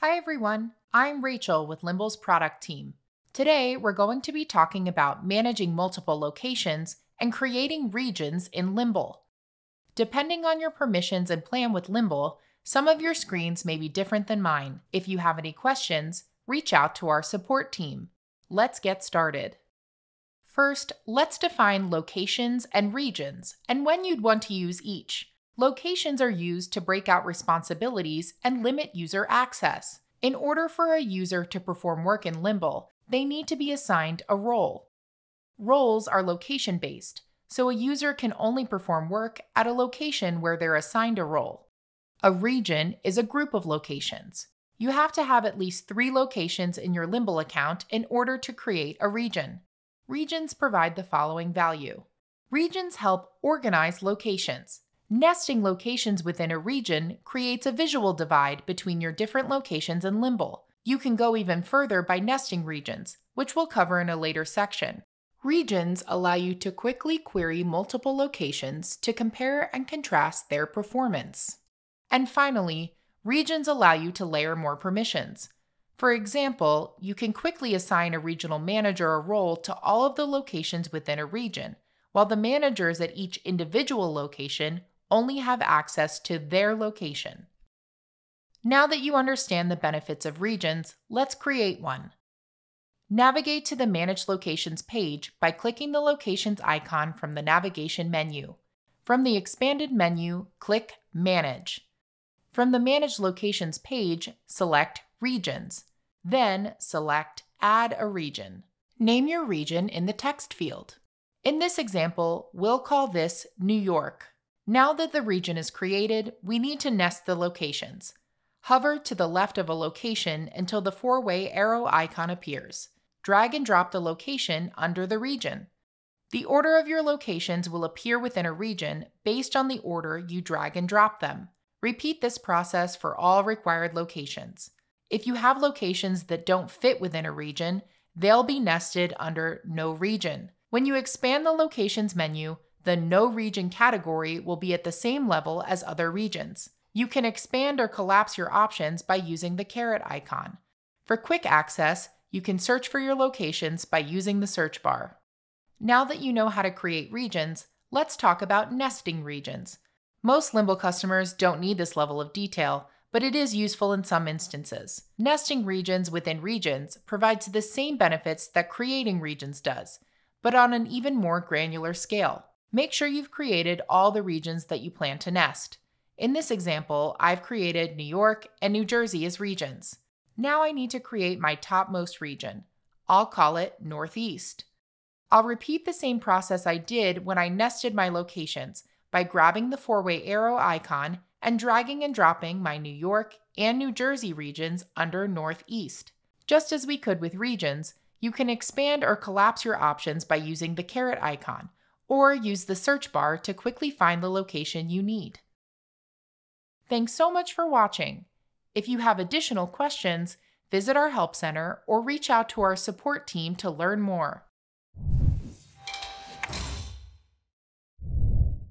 Hi everyone, I'm Rachel with Limble's product team. Today we're going to be talking about managing multiple locations and creating regions in Limble. Depending on your permissions and plan with Limble, some of your screens may be different than mine. If you have any questions, reach out to our support team. Let's get started. First, let's define locations and regions and when you'd want to use each. Locations are used to break out responsibilities and limit user access. In order for a user to perform work in Limble, they need to be assigned a role. Roles are location based, so a user can only perform work at a location where they're assigned a role. A region is a group of locations. You have to have at least three locations in your Limble account in order to create a region. Regions provide the following value. Regions help organize locations. Nesting locations within a region creates a visual divide between your different locations in Limble. You can go even further by nesting regions, which we'll cover in a later section. Regions allow you to quickly query multiple locations to compare and contrast their performance. And finally, regions allow you to layer more permissions. For example, you can quickly assign a regional manager a role to all of the locations within a region, while the managers at each individual location only have access to their location. Now that you understand the benefits of regions, let's create one. Navigate to the Manage Locations page by clicking the Locations icon from the navigation menu. From the expanded menu, click Manage. From the Manage Locations page, select Regions. Then select Add a region. Name your region in the text field. In this example, we'll call this New York. Now that the region is created, we need to nest the locations. Hover to the left of a location until the four-way arrow icon appears. Drag and drop the location under the region. The order of your locations will appear within a region based on the order you drag and drop them. Repeat this process for all required locations. If you have locations that don't fit within a region, they'll be nested under No Region. When you expand the Locations menu, the No Region category will be at the same level as other regions. You can expand or collapse your options by using the caret icon. For quick access, you can search for your locations by using the search bar. Now that you know how to create regions, let's talk about nesting regions. Most Limble customers don't need this level of detail, but it is useful in some instances. Nesting regions within regions provides the same benefits that creating regions does, but on an even more granular scale. Make sure you've created all the regions that you plan to nest. In this example, I've created New York and New Jersey as regions. Now I need to create my topmost region. I'll call it Northeast. I'll repeat the same process I did when I nested my locations by grabbing the four-way arrow icon and dragging and dropping my New York and New Jersey regions under Northeast. Just as we could with regions, you can expand or collapse your options by using the caret icon, or use the search bar to quickly find the location you need. Thanks so much for watching. If you have additional questions, visit our Help Center or reach out to our support team to learn more.